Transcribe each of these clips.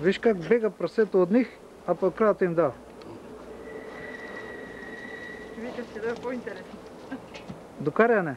Виж как бега прасето от них, а пък крата им дава. Вика си да е по-интересно. Докаряне.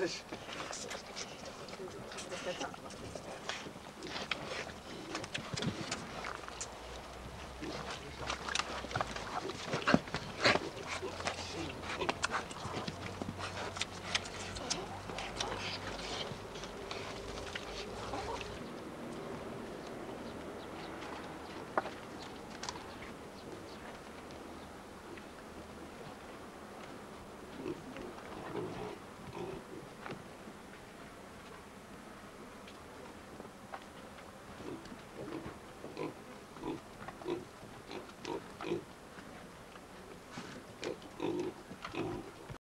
Deixa.